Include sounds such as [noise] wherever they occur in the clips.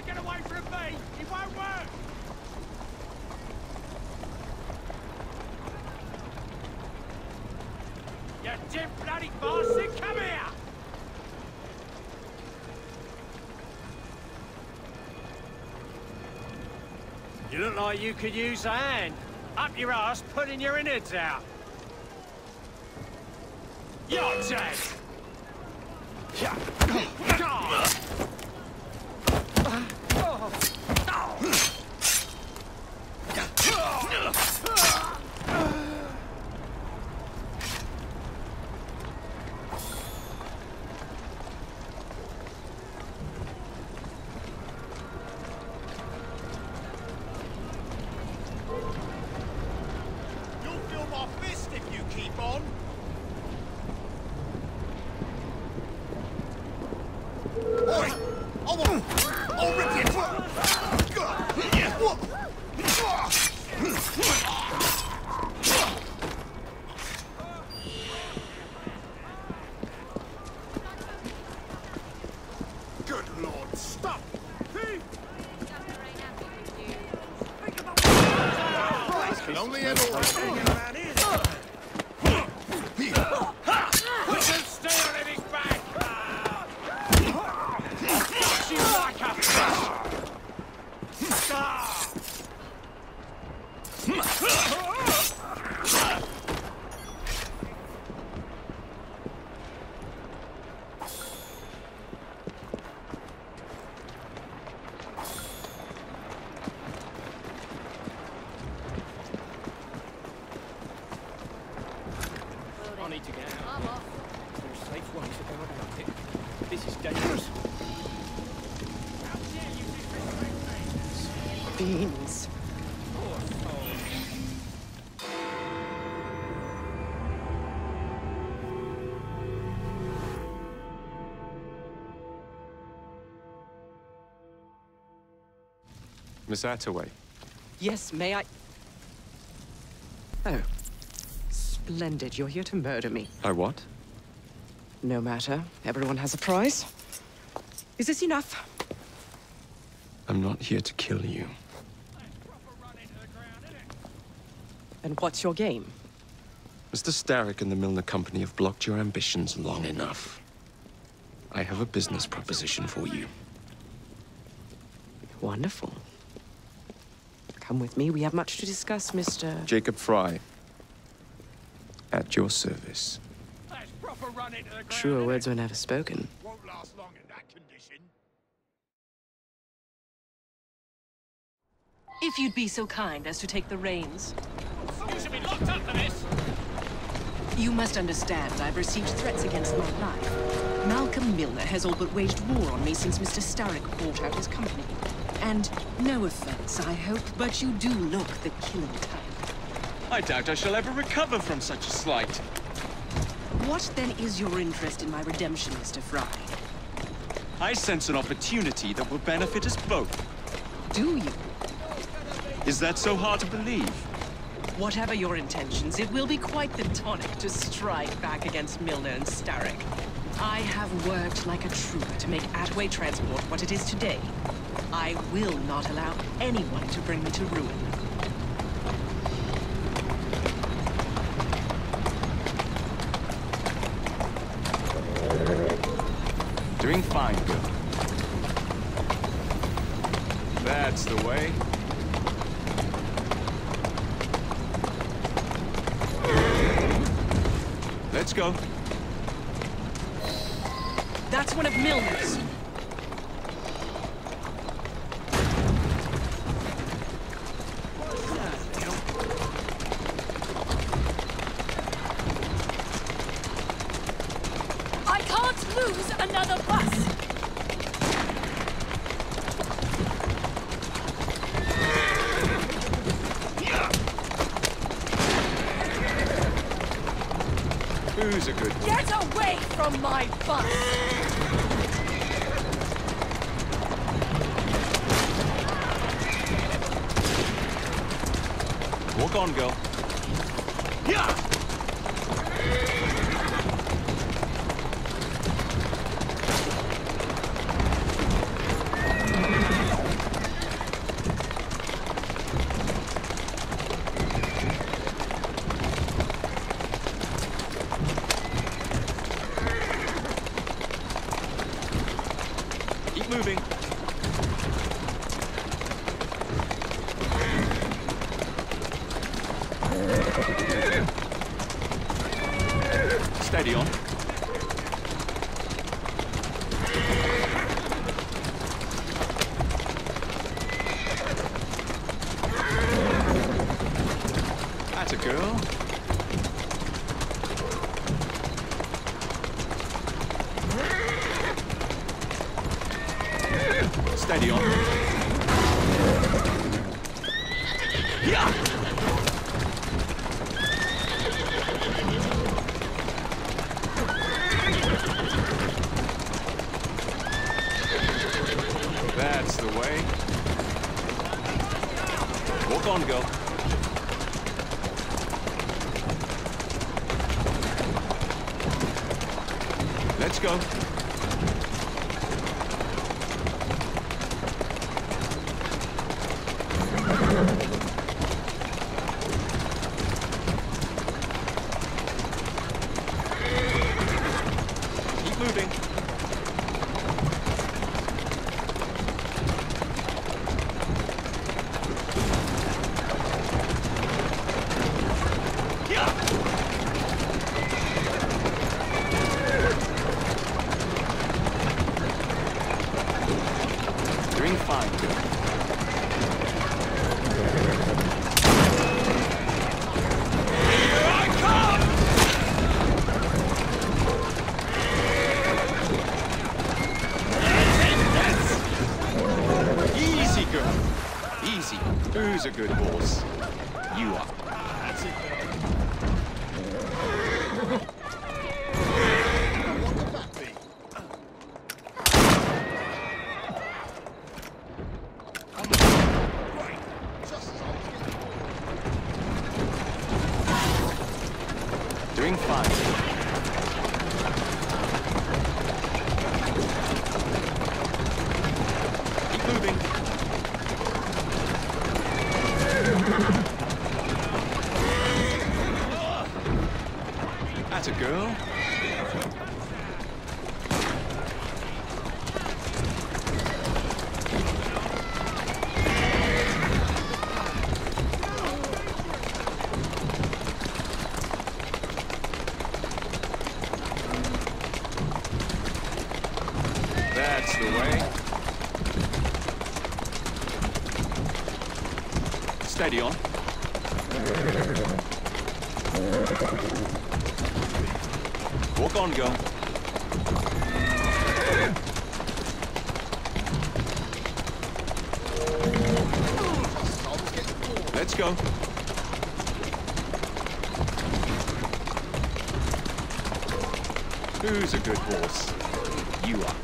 to get away from me! It won't work! You dim bloody bastard, come here! You look like you could use a hand. Up your ass, putting your innards out. You're dead! Yeah. Miss Attaway, Yes, may I? Oh. Splendid. You're here to murder me. I what? No matter. Everyone has a price. Is this enough? I'm not here to kill you. Proper run into the ground, innit? And what's your game? Mr. Starrick and the Millner Company have blocked your ambitions long enough. I have a business proposition for you. Wonderful. Come with me. We have much to discuss, Mr. Jacob Fry. At your service. That's proper run into the ground, Truer words were never spoken. Won't last long in that condition. If you'd be so kind as to take the reins. You should be locked up for this! You must understand I've received threats against my life. Malcolm Millner has all but waged war on me since Mr. Starrick bought out his company. And no offense, I hope, but you do look the killing type. I doubt I shall ever recover from such a slight. What then is your interest in my redemption, Mr. Fry? I sense an opportunity that will benefit us both. Do you? Is that so hard to believe? Whatever your intentions, it will be quite the tonic to strike back against Millner and Starrick. I have worked like a trooper to make Attaway Transport what it is today. I will not allow anyone to bring me to ruin. Doing fine, girl. That's the way. Let's go. That's one of Millner's. Moving fine. Who's a good boy? a girl. That's the way. Steady on. own go. Let's go. Who's a good horse? You are.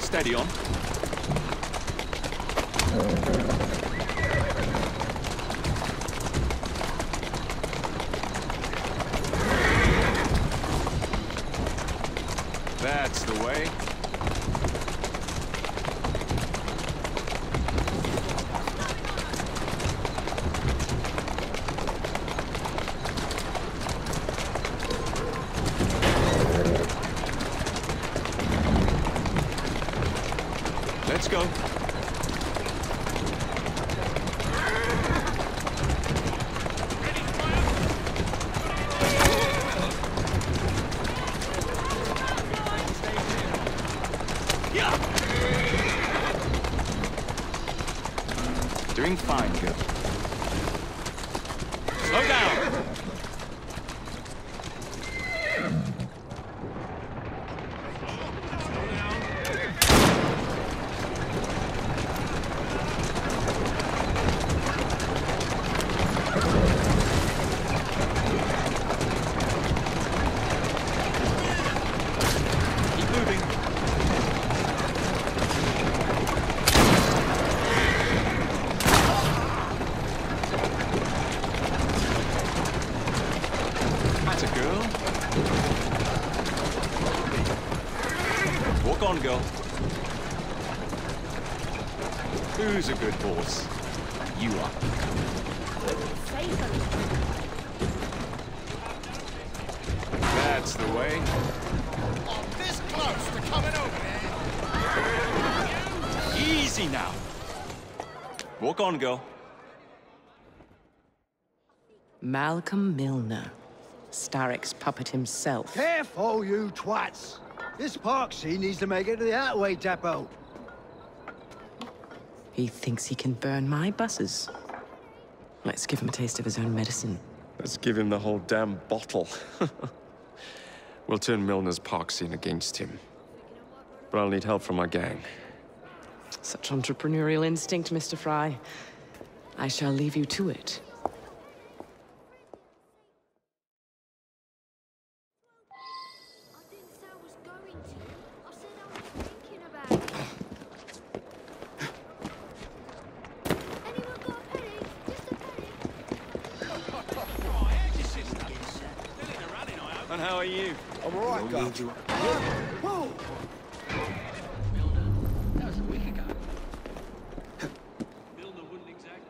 Steady on. Who's a good horse? You are. That's the way. I'm this close to coming over. Eh? Easy now. Walk on, girl. Malcolm Millner, Starrick's puppet himself. Careful, you twats! This park scene needs to make it to the Attaway depot. He thinks he can burn my buses. Let's give him a taste of his own medicine. Let's give him the whole damn bottle. [laughs] we'll turn Millner's park scene against him. But I'll need help from our gang. Such entrepreneurial instinct, Mr. Fry. I shall leave you to it. Are you? I'm alright, Gov. Whoa! That was a week ago.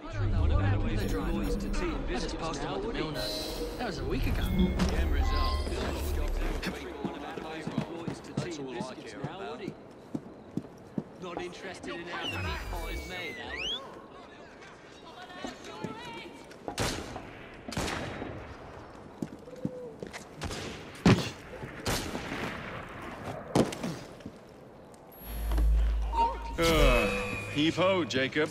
I don't know what happened to the driver. I just passed him on to Millner. That was a week ago. That's all I care about. Not interested in how the meat pie is made, eh? Uh, heave ho, Jacob.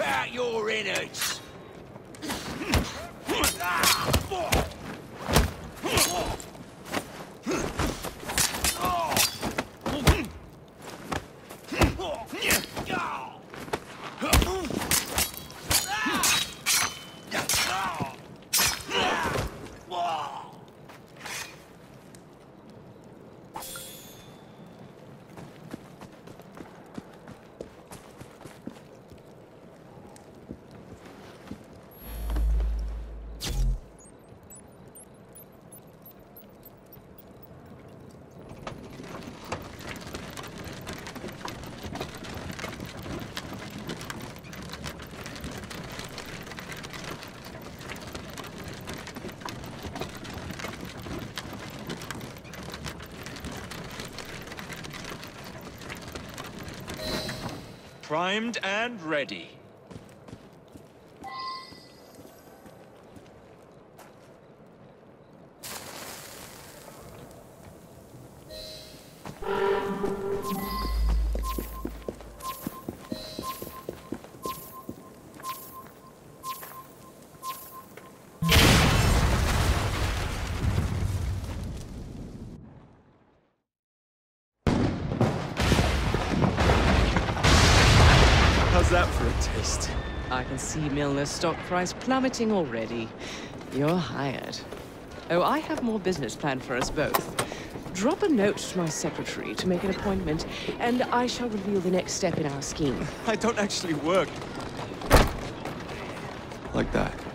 I'll whip out your innards. primed and ready. See Millner's stock price plummeting already. You're hired. Oh, I have more business planned for us both. Drop a note to my secretary to make an appointment, and I shall reveal the next step in our scheme. I don't actually work. Like that.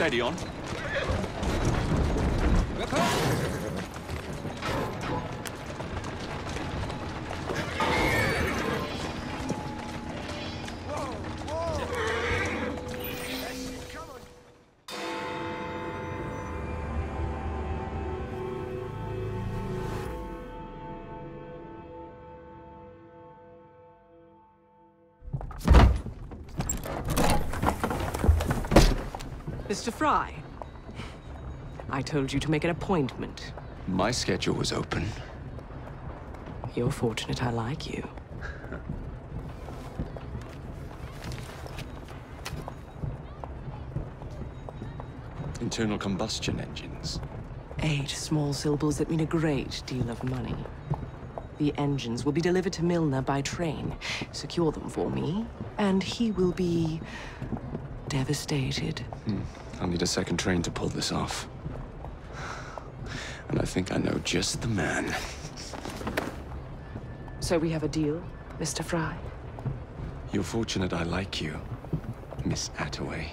Steady on. Mr. Fry. I told you to make an appointment. My schedule was open. You're fortunate I like you. [laughs] Internal combustion engines. Eight small syllables that mean a great deal of money. The engines will be delivered to Millner by train. Secure them for me, and he will be... devastated. Hmm. I'll need a second train to pull this off. And I think I know just the man. So we have a deal, Mr. Fry? You're fortunate I like you, Miss Attaway.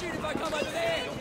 shoot if I come over there!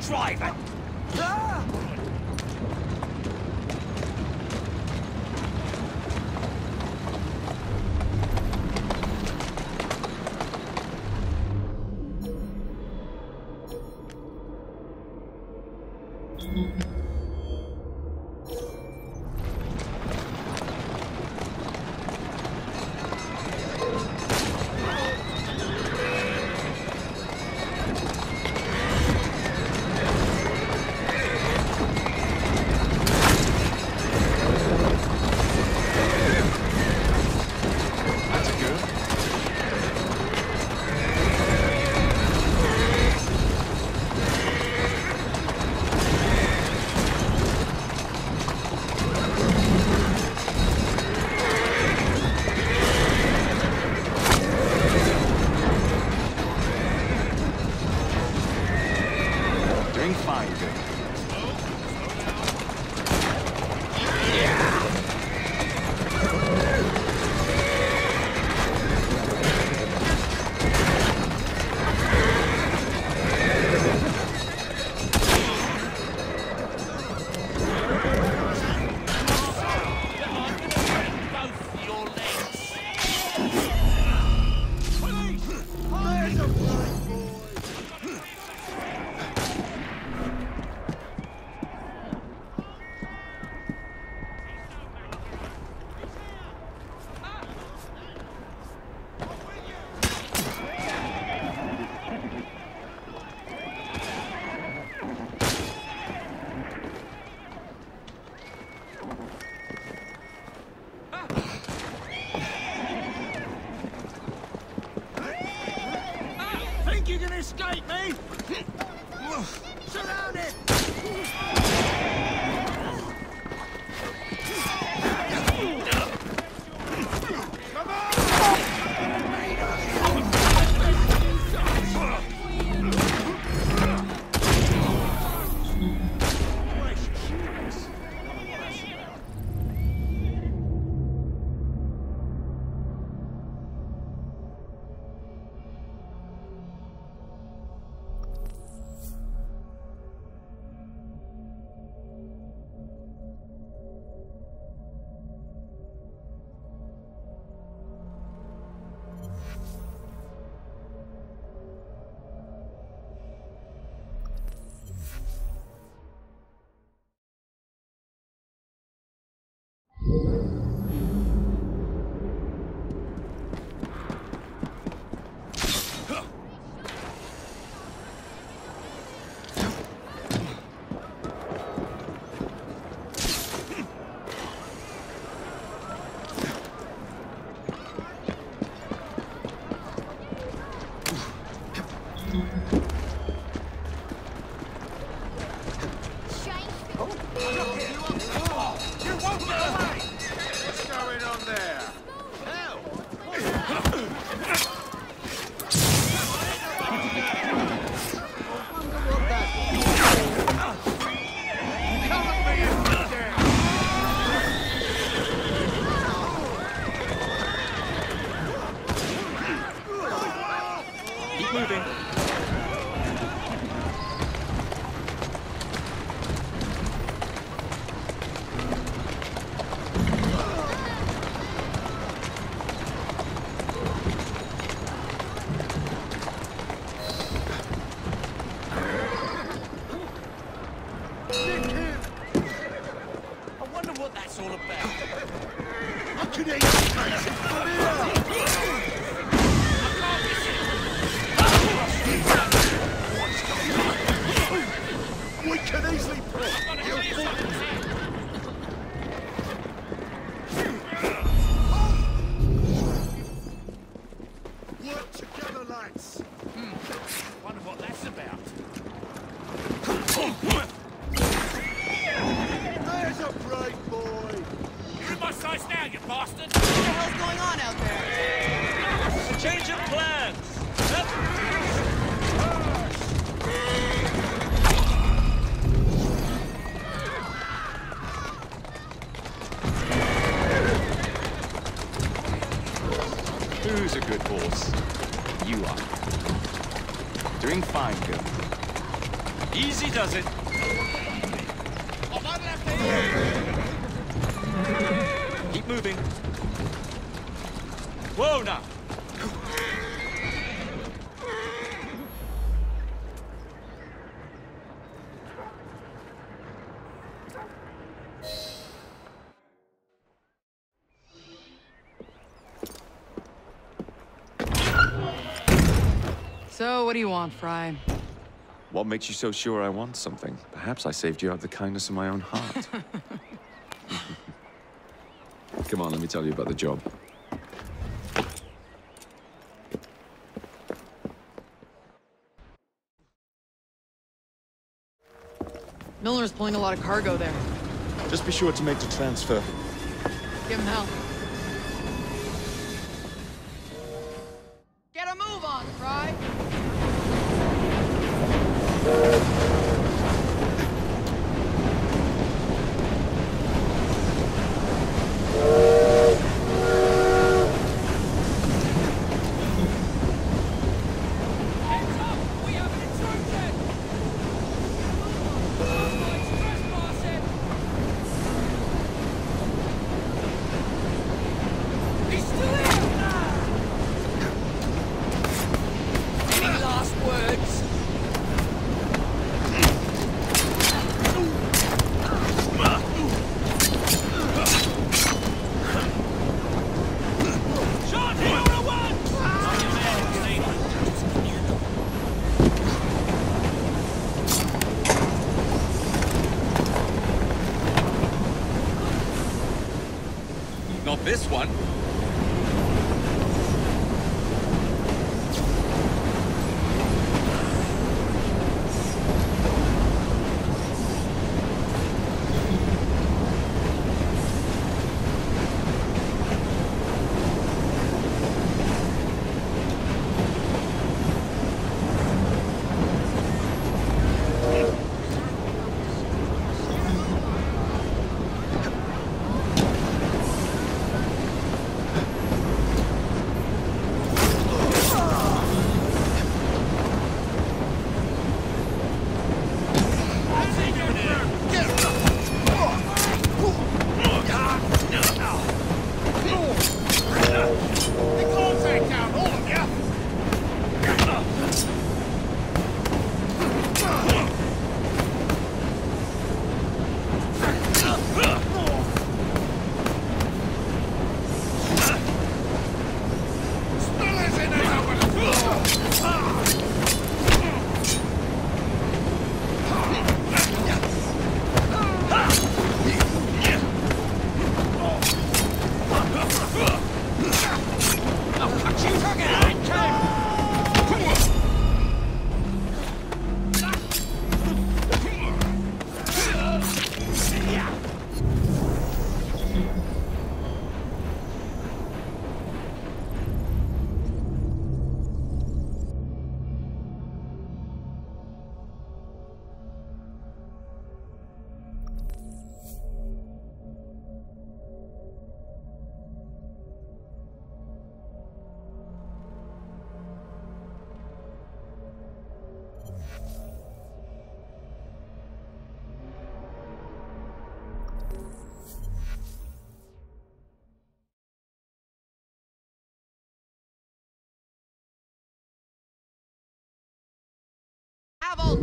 driver What's going on out there? A change of plans! Who's a good horse? You are. Doing fine, girl. Easy does it. What do you want, Fry? What makes you so sure I want something? Perhaps I saved you out of the kindness of my own heart. [laughs] Come on, let me tell you about the job. Millner's pulling a lot of cargo there. Just be sure to make the transfer. Give him hell. Get a move on, Fry! Hands up! We have an intrusion! It's trespassing! He's still here! Any last words? Charge him all at once! On your man, see? Not this one.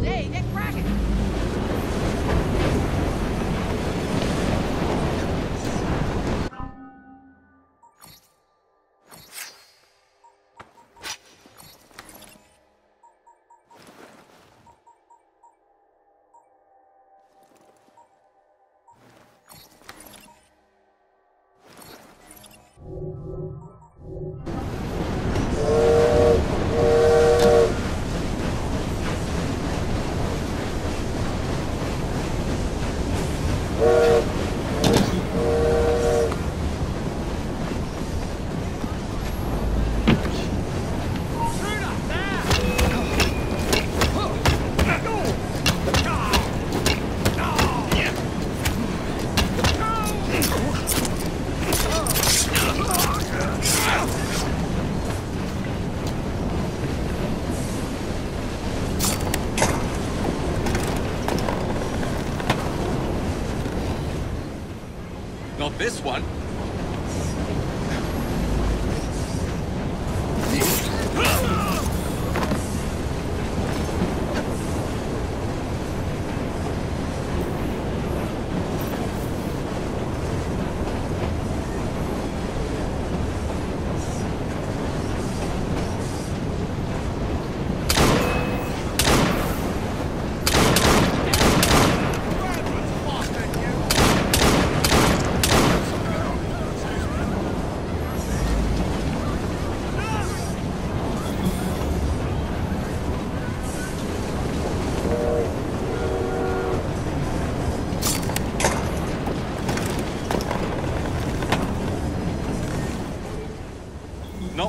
Day.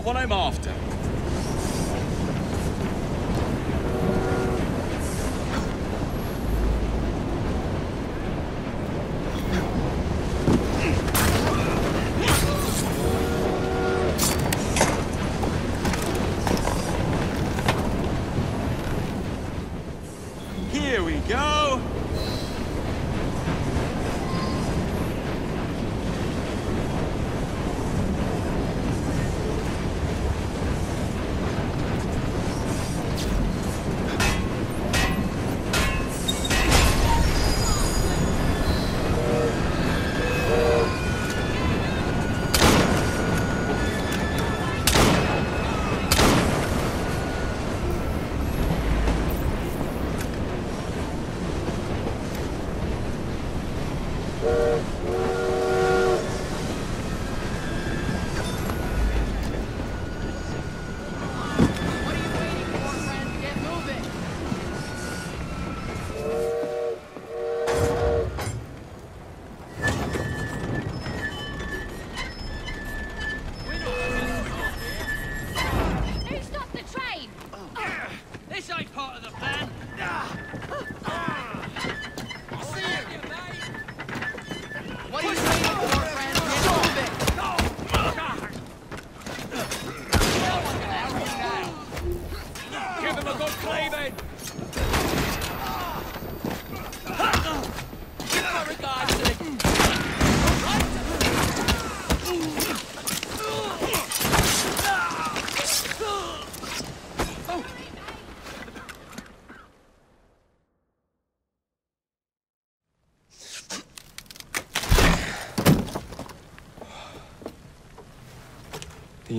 What I'm after.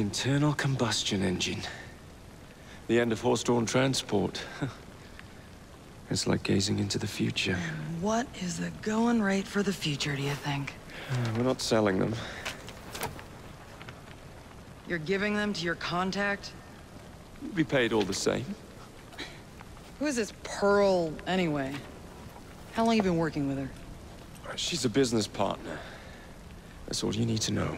Internal combustion engine. The end of horse-drawn transport. [laughs] it's like gazing into the future. What is the going rate for the future, do you think? Uh, we're not selling them. You're giving them to your contact? We'll be paid all the same. Who is this Pearl, anyway? How long you been working with her? She's a business partner. That's all you need to know.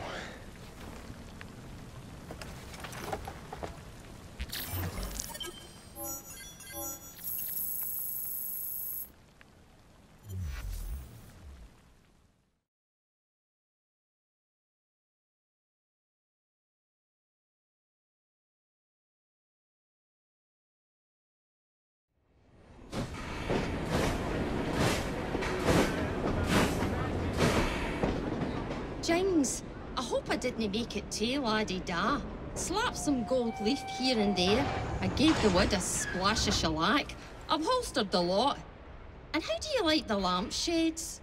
Too laddie da. Slap some gold leaf here and there. I gave the wood a splash of shellac. I've holstered the lot. And how do you like the lampshades?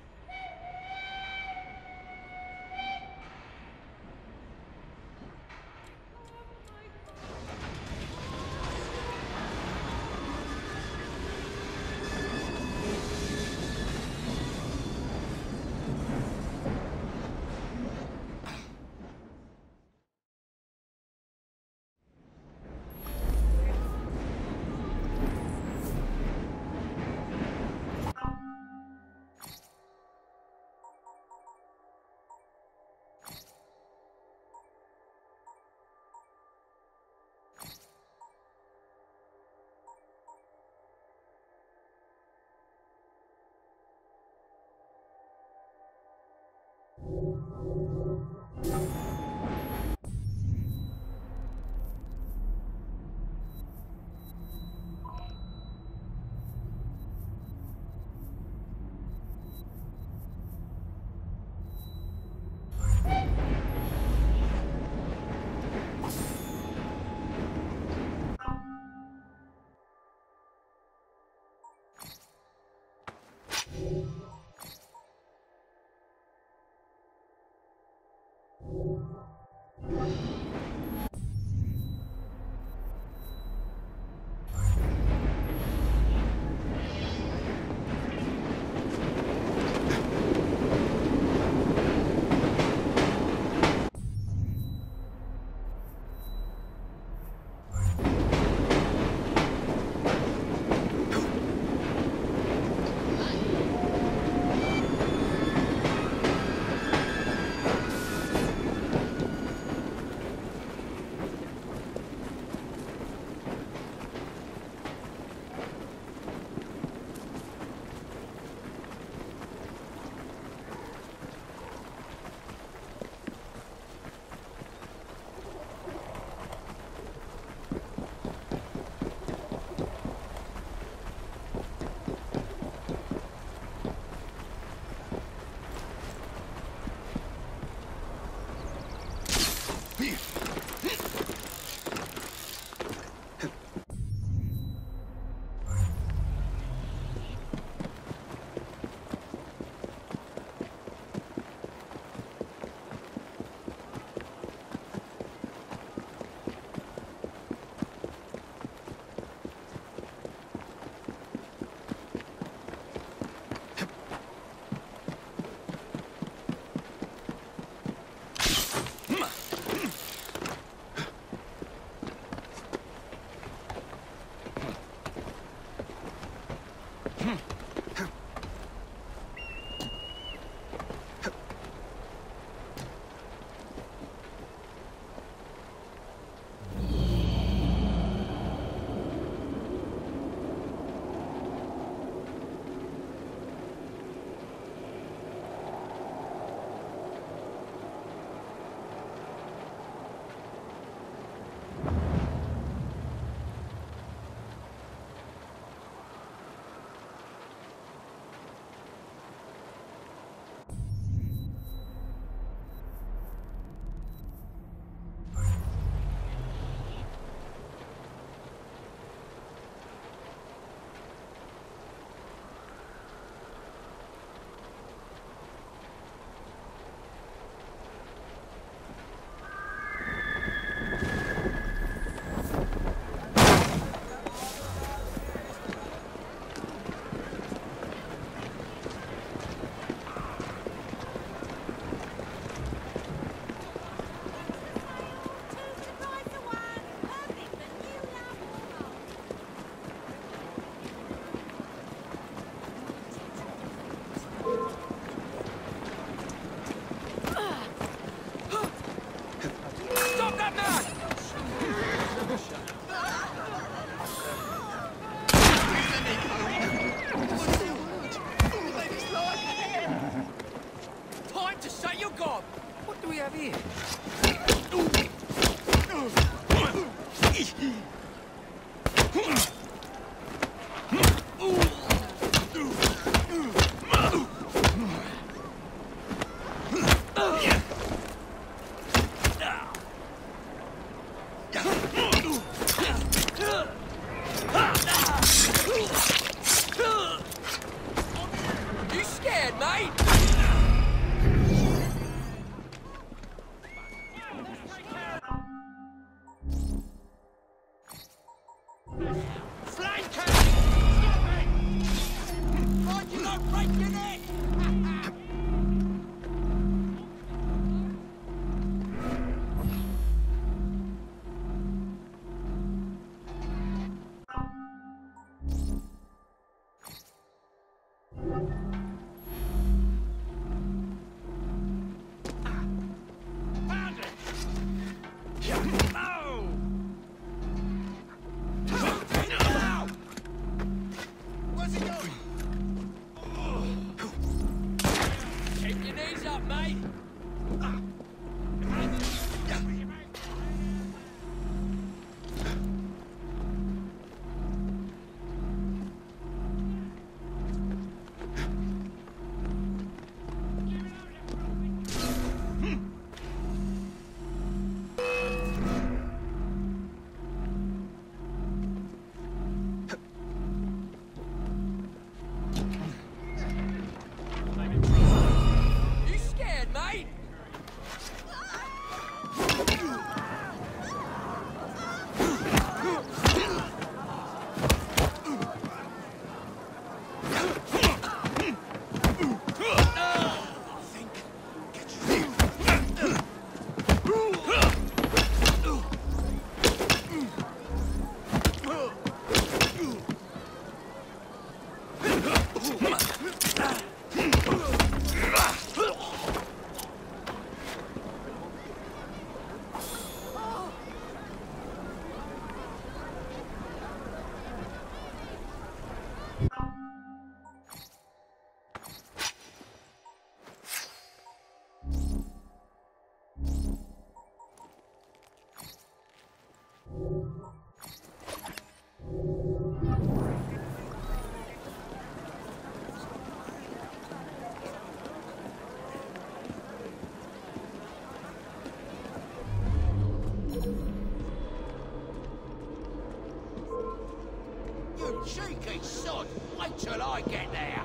leaky sod. Wait till I get there.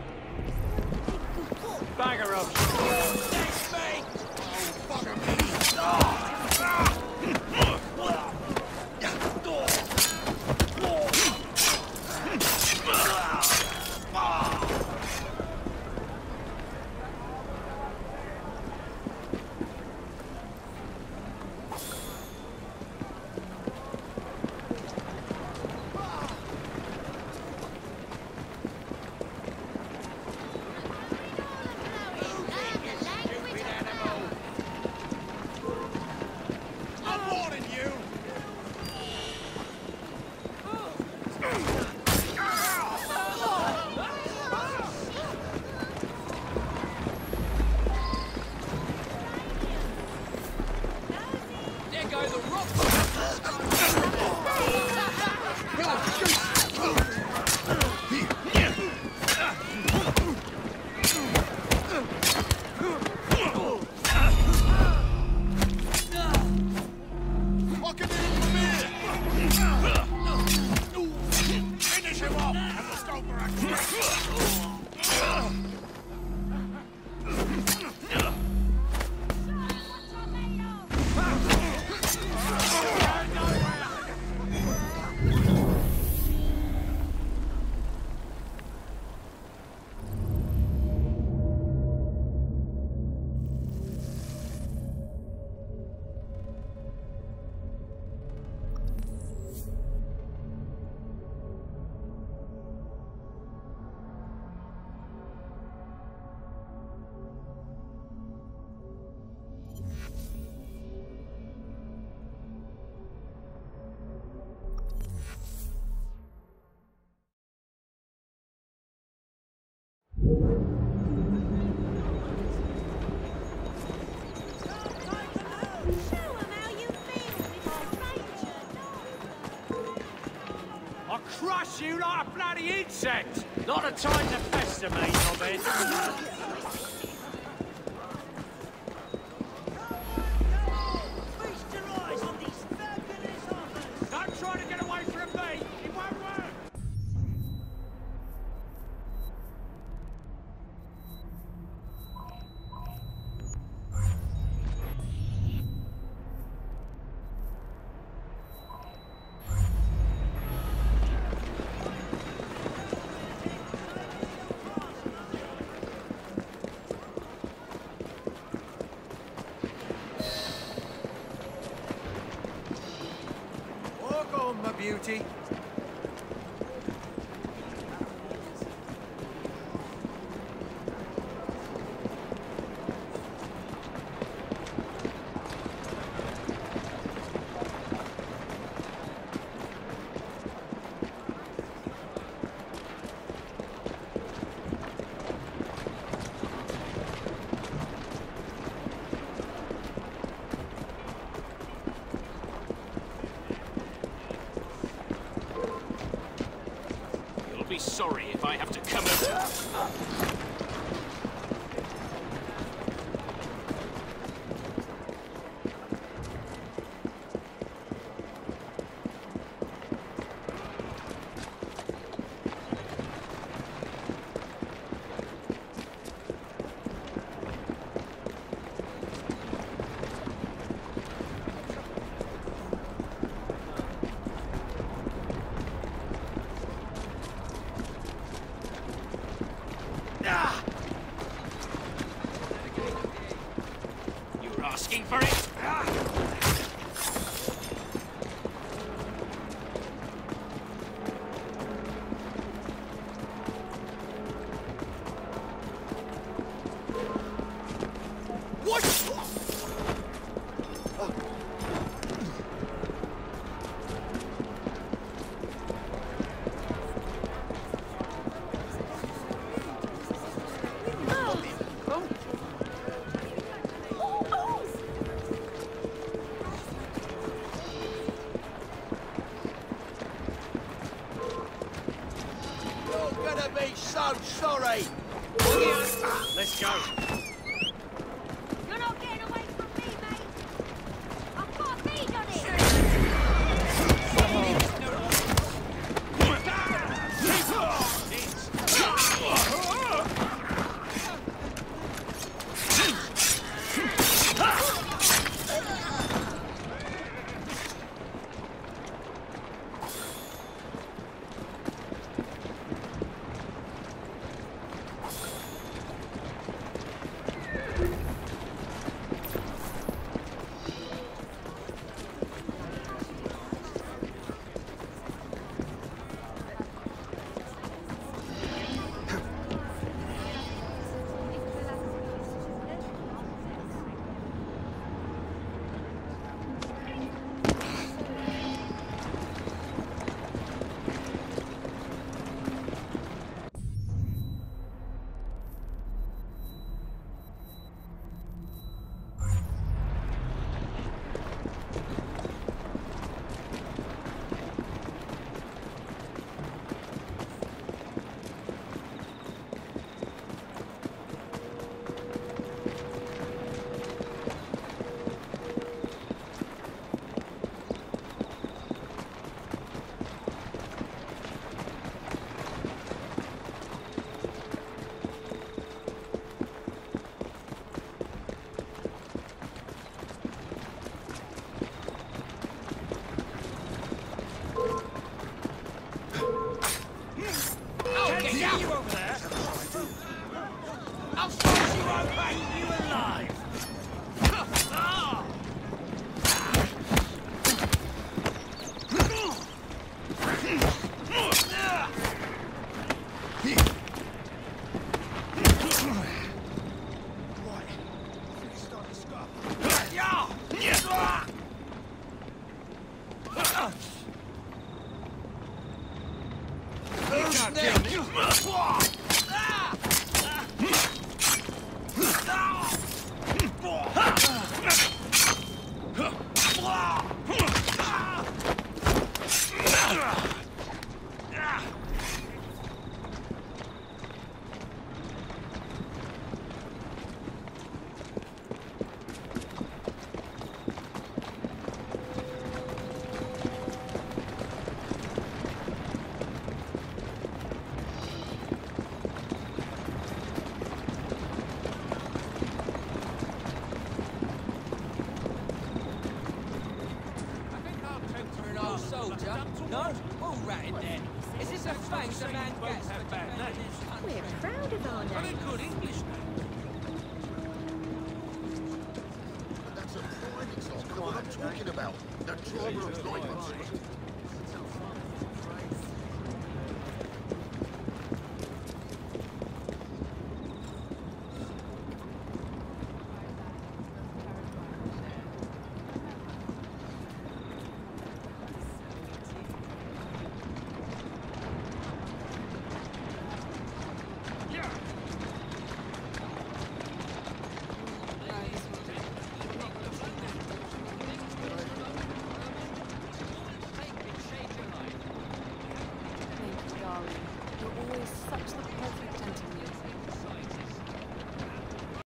Bagger up. you like a bloody insect. Not a time to fester, me, Robin. Sorry if I have to come over.